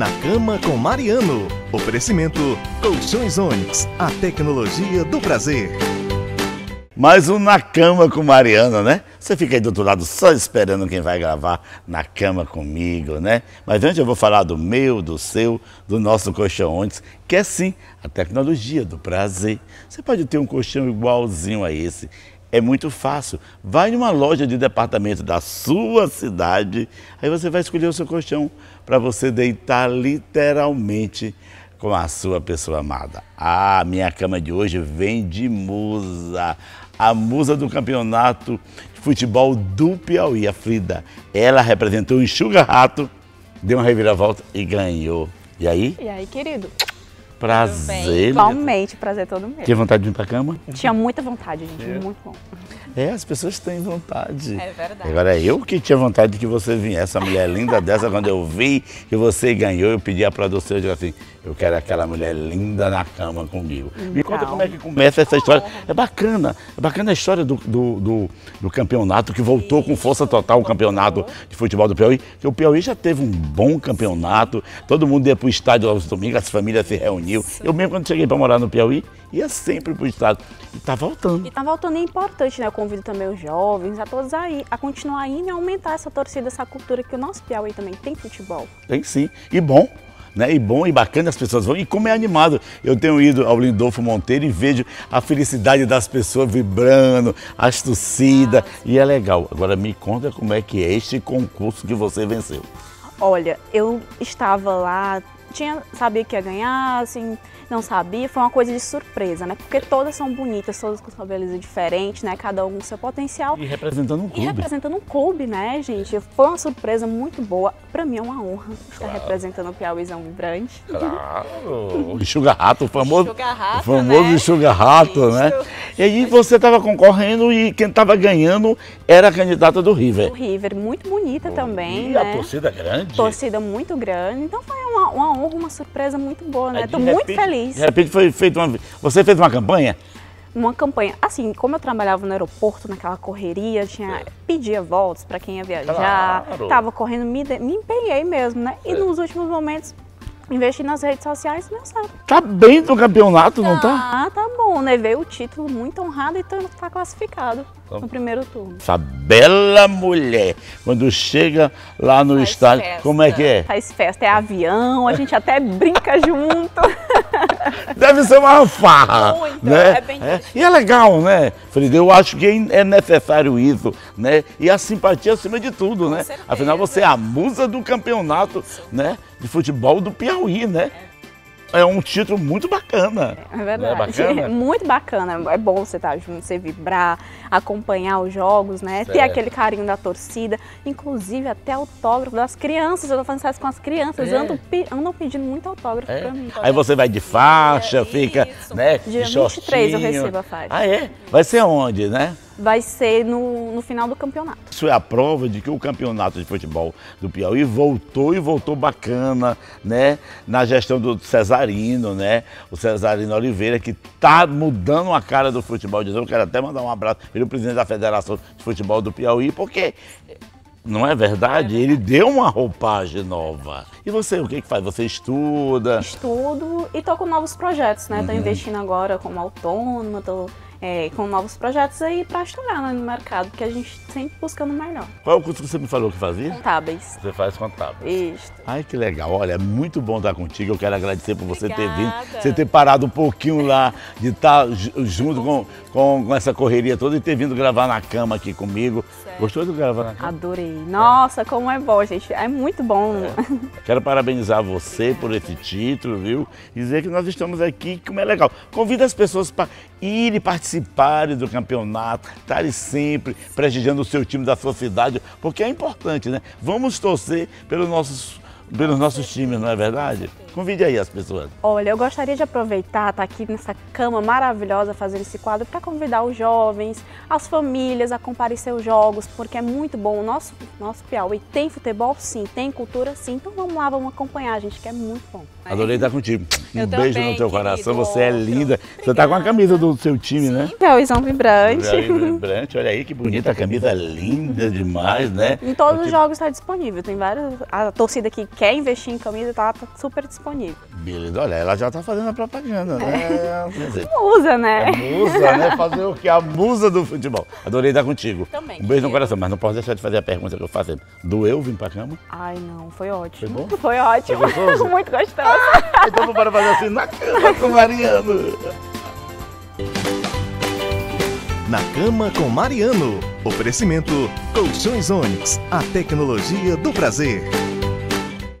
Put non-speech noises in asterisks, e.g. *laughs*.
Na Cama com Mariano. Oferecimento Colchões Onix, a tecnologia do prazer. Mais um Na Cama com Mariana, né? Você fica aí do outro lado só esperando quem vai gravar Na Cama comigo, né? Mas antes eu vou falar do meu, do seu, do nosso colchão Onix, que é sim a tecnologia do prazer. Você pode ter um colchão igualzinho a esse é muito fácil. Vai numa loja de departamento da sua cidade, aí você vai escolher o seu colchão para você deitar literalmente com a sua pessoa amada. Ah, minha cama de hoje vem de musa. A musa do campeonato de futebol do Piauí, a Frida. Ela representou o Enxuga Rato, deu uma reviravolta e ganhou. E aí? E aí, querido? Prazer. Igualmente, prazer todo mesmo. Tinha vontade de ir pra cama? Tinha muita vontade, gente. É. Muito bom. É, as pessoas têm vontade. É verdade. Agora eu que tinha vontade de que você viesse, essa mulher linda *laughs* dessa, quando eu vi que você ganhou, eu pedi a produção, eu disse assim, eu quero aquela mulher linda na cama comigo. Então, Me conta como é que começa essa história. É bacana, é bacana a história do, do, do, do campeonato, que voltou com força total o campeonato de futebol do Piauí, que o Piauí já teve um bom campeonato, todo mundo ia para o estádio aos domingos, as famílias se reuniam. Eu mesmo quando cheguei para morar no Piauí, ia sempre para o estado. E está voltando. E está voltando e é importante, né? Eu convido também os jovens, a todos aí, a continuar indo e aumentar essa torcida, essa cultura que o nosso Piauí também tem futebol. Tem sim. E bom, né? E bom e bacana as pessoas vão. E como é animado. Eu tenho ido ao Lindolfo Monteiro e vejo a felicidade das pessoas vibrando, as torcidas. E é legal. Agora me conta como é que é este concurso que você venceu. Olha, eu estava lá, tinha, sabia que ia ganhar, assim, não sabia, foi uma coisa de surpresa, né? Porque todas são bonitas, todas com sua beleza diferente, né? Cada um com seu potencial. E representando um clube. E representando um clube, né, gente? Foi uma surpresa muito boa. Para mim é uma honra estar claro. representando o Piauizão Vibrante. Claro! O Enxuga Rato, o famoso. Enxuga Rato, o famoso né? Enxuga Rato, né? E aí você estava concorrendo e quem estava ganhando era a candidata do River. O River, muito bonita também. E né? a torcida grande. Torcida muito grande. Então foi uma, uma honra, uma surpresa muito boa, né? Estou muito feliz. De repente foi feito uma. Você fez uma campanha? Uma campanha. Assim, como eu trabalhava no aeroporto, naquela correria, tinha, é. pedia voltas para quem ia viajar, claro. tava correndo, me, me empenhei mesmo, né? E é. nos últimos momentos investir nas redes sociais deu certo. Tá bem no campeonato, não tá? Ah, tá bom, né? Veio o título muito honrado e tá, tá classificado então, no primeiro turno. Essa bela mulher, quando chega lá no Faz estádio, festa. como é que é? Faz festa, é avião, a gente até brinca junto. *laughs* Deve ser uma farra, Muito, né? É bem é, e é legal, né, Frida? Eu acho que é necessário isso, né? E a simpatia acima de tudo, Com né? Certeza. Afinal, você é a musa do campeonato, né? De futebol do Piauí, né? É um título muito bacana. É verdade. É bacana? *laughs* Muito bacana. É bom você estar junto, você vibrar, acompanhar os jogos, né? Certo. Ter aquele carinho da torcida, inclusive até autógrafo das crianças. Eu tô fazendo isso com as crianças, é. andam, andam, pedindo muito autógrafo é. pra mim. Aí você vai de faixa, fica, isso. né? Dia de 23 eu recebo a faixa. Ah, é? Vai ser onde, né? Vai ser no, no final do campeonato. Isso é a prova de que o campeonato de futebol do Piauí voltou e voltou bacana, né? Na gestão do Cesarino, né? O Cesarino Oliveira, que tá mudando a cara do futebol. Eu quero até mandar um abraço para o presidente da Federação de Futebol do Piauí, porque não é verdade? Ele deu uma roupagem nova. E você, o que, que faz? Você estuda? Estudo e tô com novos projetos, né? Uhum. Tô investindo agora como autônoma, tô é, com novos projetos aí para estourar né, no mercado, porque a gente sempre buscando melhor. Qual é o curso que você me falou que fazia? Contábeis. Você faz contábeis. Isso. Ai, que legal. Olha, é muito bom estar contigo. Eu quero agradecer por você Obrigada. ter vindo, você ter parado um pouquinho lá, de estar junto com, com, com, essa correria toda e ter vindo gravar na cama aqui comigo. Certo. Gostou de gravar na cama? Adorei. Nossa, é. como é bom, gente. É muito bom. É. Quero parabenizar você por esse título, viu? Dizer que nós estamos aqui, como é legal. Convida as pessoas para irem participar participarem do campeonato, estarem sempre prestigiando o seu time da sua cidade, porque é importante, né? Vamos torcer pelos nossos, pelos nossos times, não é verdade? Convide aí as pessoas. Olha, eu gostaria de aproveitar, estar tá aqui nessa cama maravilhosa fazendo esse quadro para convidar os jovens, as famílias a comparecer aos jogos, porque é muito bom. O nosso, nosso Piauí tem futebol sim, tem cultura sim, então vamos lá, vamos acompanhar, gente, que é muito bom. Adorei estar contigo. Um eu beijo também, no teu coração, você é linda. Obrigada. Você está com a camisa do seu time, sim, né? Piauízão vibrante. Piauí vibrante, olha aí que bonita a camisa, linda demais, né? Em todos os jogos está disponível, tem vários. A torcida que quer investir em camisa está tá super disponível. Beleza, olha, ela já está fazendo a propaganda, né? É. Musa, né? É musa, né? Fazer o que? A musa do futebol. Adorei estar contigo. Também. Um beijo no coração, mas não posso deixar de fazer a pergunta que eu faço. Doeu vir pra cama? Ai, não, foi ótimo. Foi bom? *laughs* Foi ótimo. Foi *laughs* Muito gostoso. então vamos para fazer assim na cama com Mariano. Na cama com Mariano. Oferecimento Colchões Onix, a tecnologia do prazer.